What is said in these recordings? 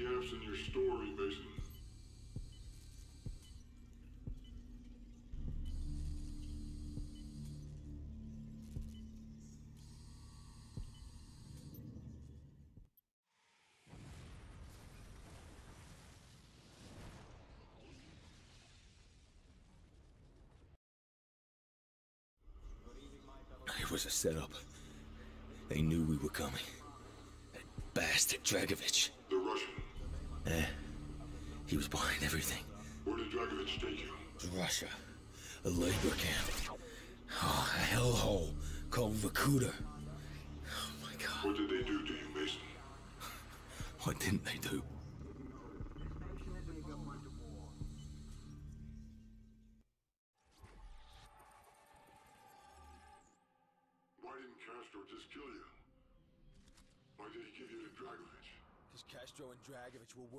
gaps in your story, Mason. It was a setup. They knew we were coming. That bastard Dragovich. Eh. He was behind everything. Where did Dragovich take you? Russia. A labor camp. Oh, a hellhole called Vorkuta. Oh my god. What did they do to you, Mason? What didn't they do?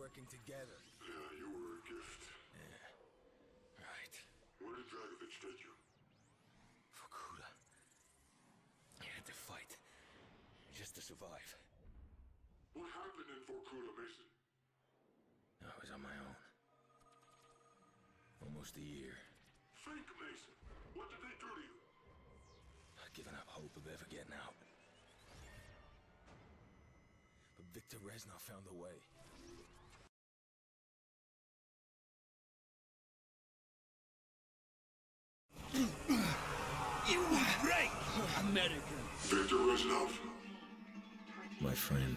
Working together. Yeah, you were a gift. Yeah. Right. Where did Dragovich take you? Vorkuta. I had to fight. Just to survive. What happened in Vorkuta, Mason? I was on my own. Almost a year. Fake Mason. What did they do to you? I'd given up hope of ever getting out. But Victor Reznov found a way. My friend.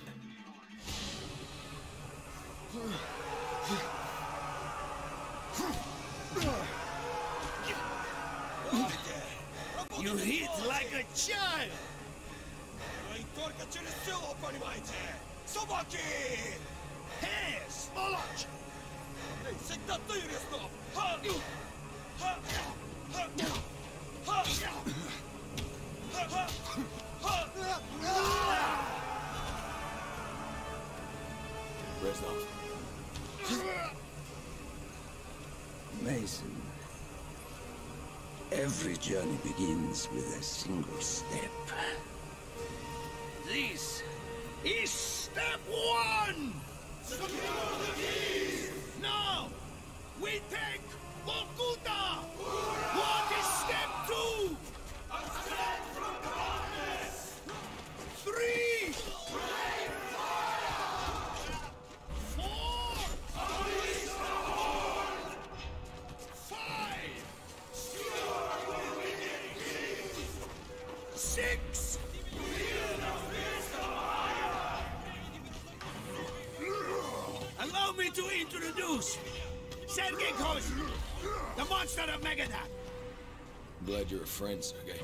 You hit like a child. Ай, только через село, понимаете? Собаки! Эй, сволочь! Эй, всегда ты, Резнов! Ха! Ха! Ха! Ха! Ха! Ха! Ха! Reznov. Mason. Every journey begins with a single step. This is step one! Secure the keys! Now, we take Vorkuta! What is step to introduce Sergei Kozin, the monster of Magadan. Glad you're a friend, Sergei.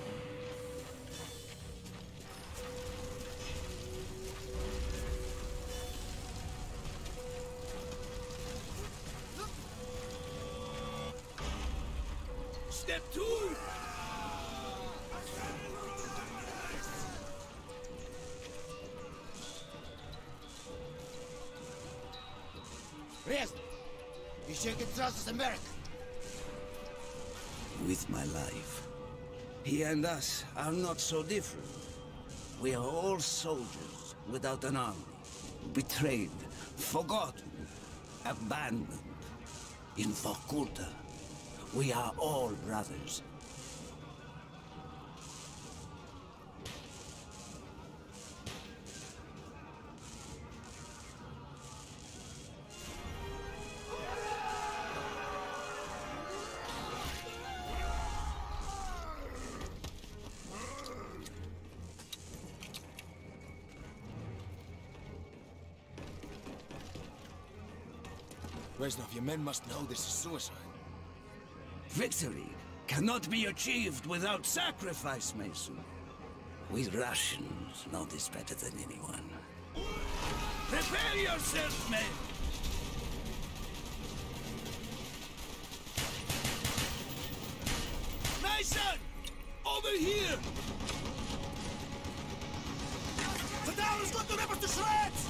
You shouldn't trust us American. With my life. He and us are not so different. We are all soldiers without an army. Betrayed, forgotten, abandoned. In Vorkuta, we are all brothers. Reznov, your men must know this is suicide. Victory cannot be achieved without sacrifice, Mason. We Russians know this better than anyone. Prepare yourself, men. Mason! Over here! The town is going to rip us to shreds!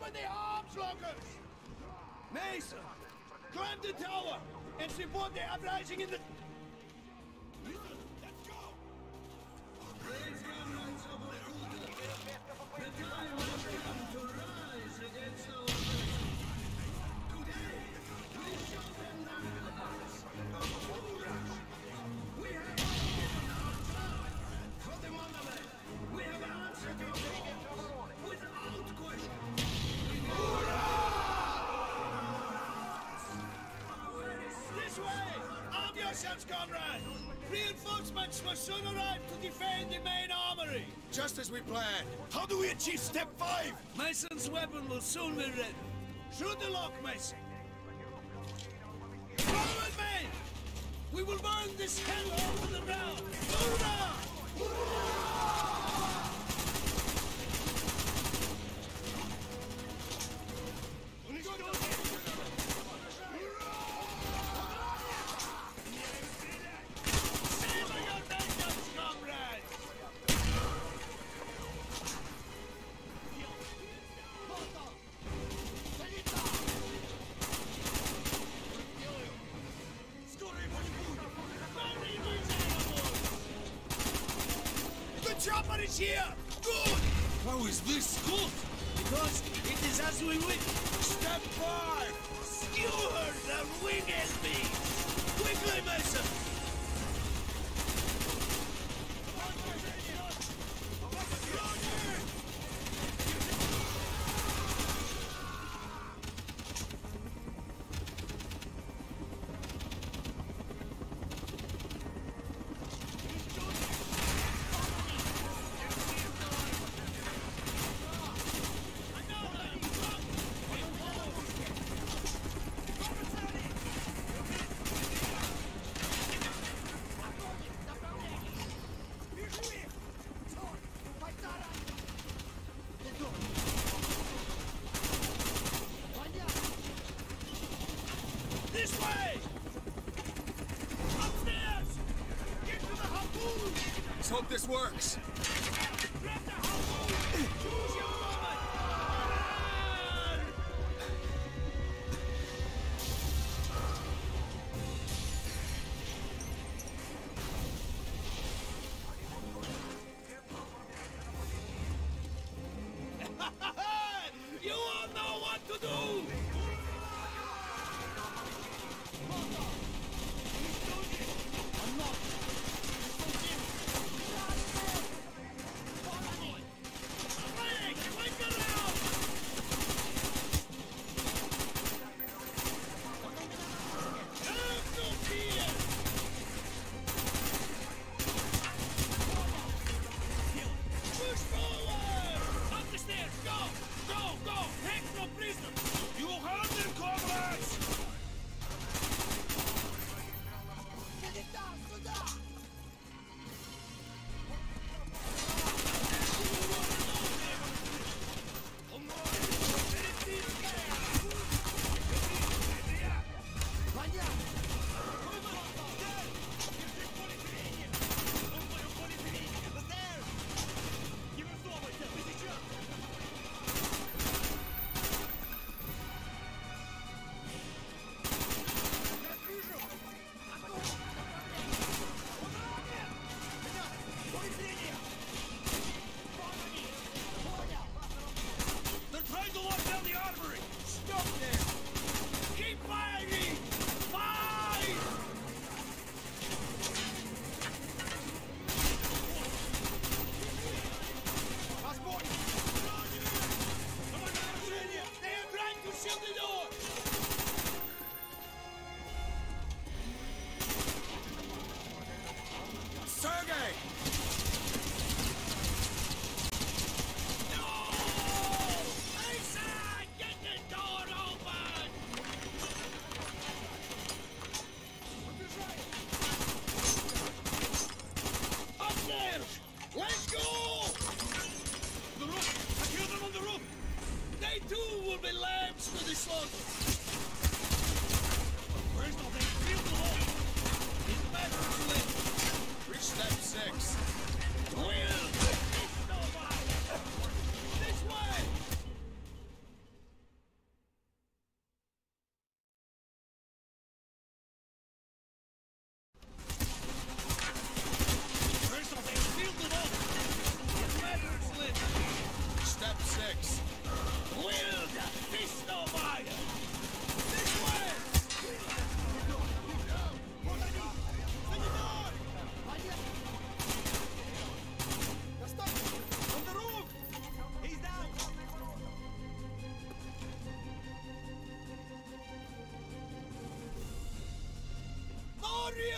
Open the arms lockers! Mason! Climb the tower and support the uprising in the... Arm yourselves, comrade! Reinforcements will soon arrive to defend the main armory! Just as we planned. How do we achieve step five? Mason's weapon will soon be ready. Shoot the lock, Mason! Follow with me! We will burn this hellhole to the ground! Hoorah! Savor is here! Good! How is this good? Because it is as we wish. Step five! Works.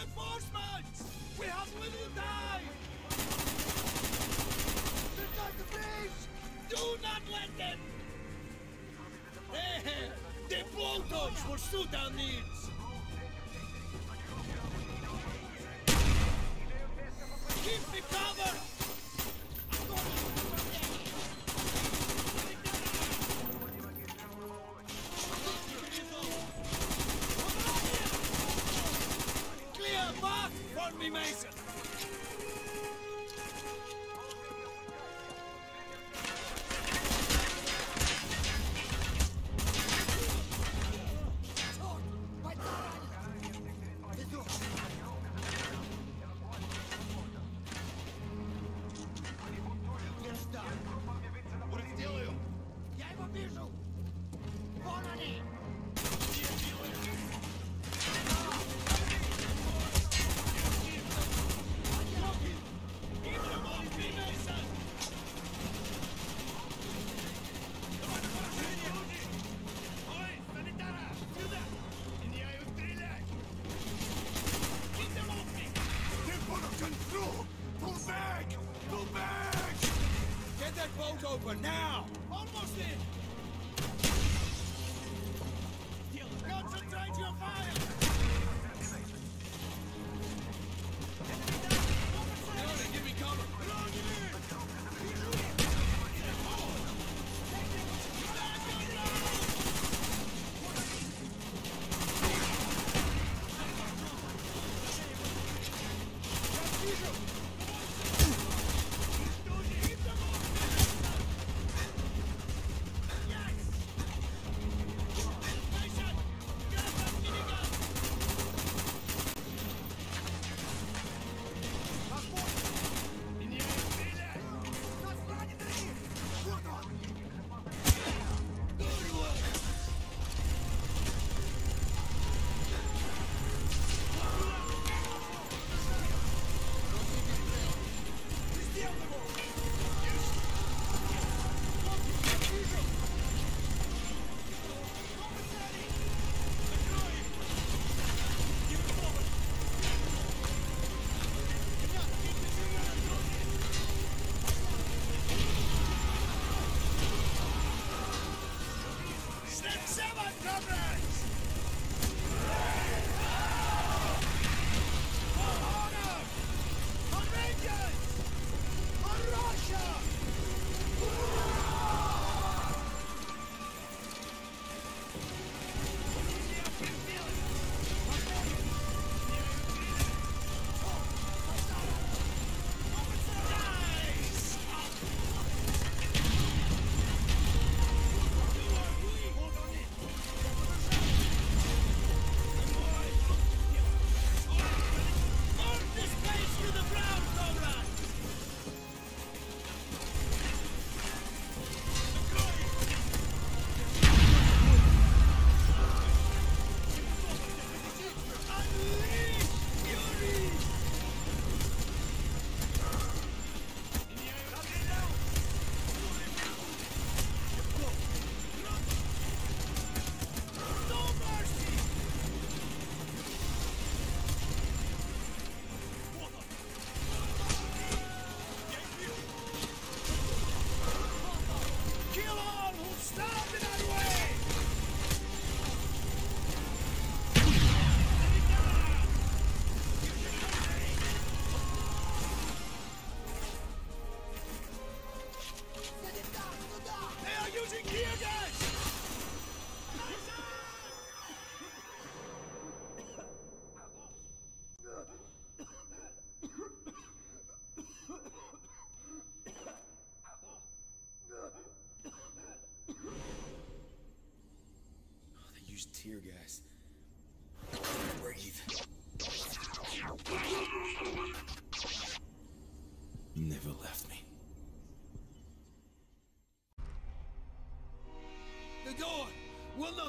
Reinforcements! We have little time! They've got the base! Do not let them! Eh, eh, hey, they blow dogs for shootout needs! Keep the cover!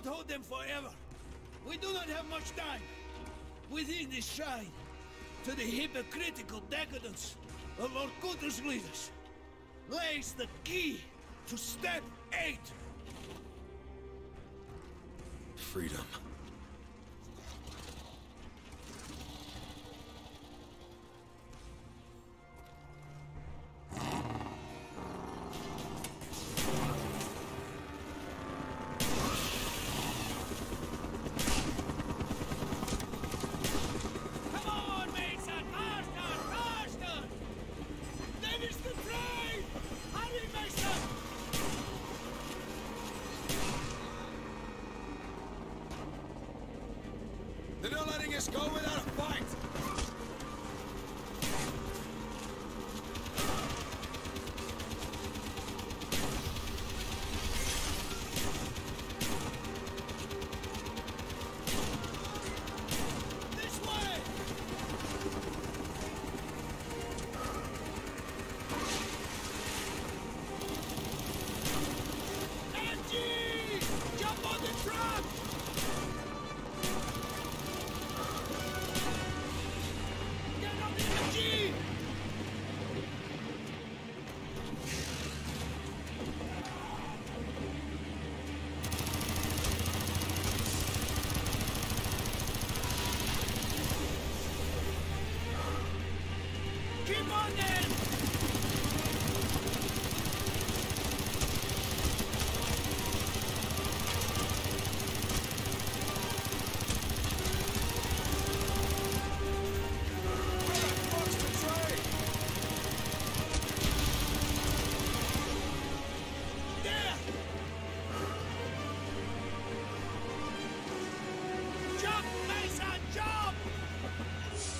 Will not hold them forever. We do not have much time. Within this shrine, to the hypocritical decadence of our Orkutus leaders, lays the key to step eight. Freedom. Go without a fight!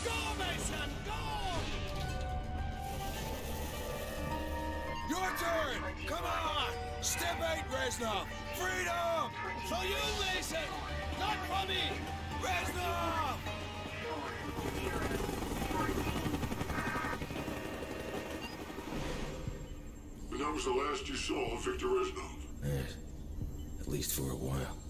Go, Mason, go! Your turn! Come on! Step eight, Reznov! Freedom! For you, Mason! Not for me! Reznov! And that was the last you saw of Victor Reznov. Yes. At least for a while.